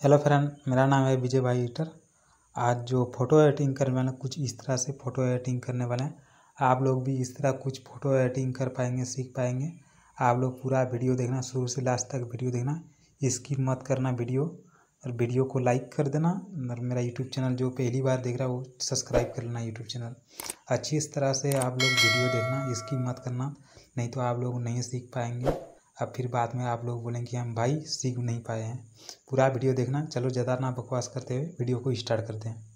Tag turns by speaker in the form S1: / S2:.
S1: Hello friend मेरा नाम है विजय भाई ईटर। आज जो फ़ोटो एडिटिंग करने वाले कुछ इस तरह से फ़ोटो एडिटिंग करने वाले हैं। आप लोग भी इस तरह कुछ फ़ोटो एडिटिंग कर पाएँगे, सीख पाएँगे। आप लोग पूरा वीडियो देखना, शुरू से लास्ट तक वीडियो देखना। स्किप मत करना वीडियो और वीडियो को लाइक कर देना। और मेरा यूट्यूब चैनल जो पहली बार देख रहा है, वो सब्सक्राइब कर लेना यूट्यूब चैनल अच्छी इस तरह से आप लोग वीडियो देखना स्किप मत करना। नहीं तो आप लोग नहीं सीख पाएँगे। अब फिर बाद में आप लोग बोलेंगे कि हम भाई सीख नहीं पाए हैं। पूरा वीडियो देखना, चलो ज़्यादा ना बकवास करते हुए वीडियो को स्टार्ट करते हैं।